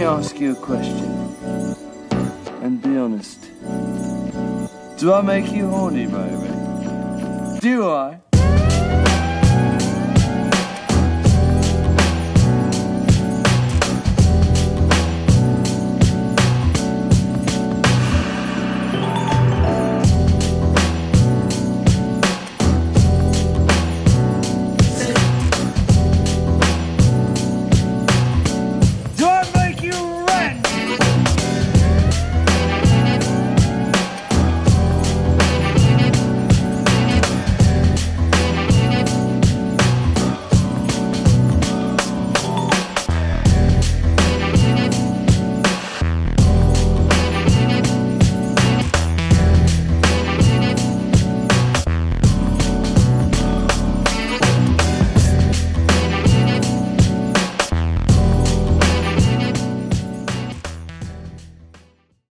me ask you a question. And be honest. Do I make you horny, baby? Do I?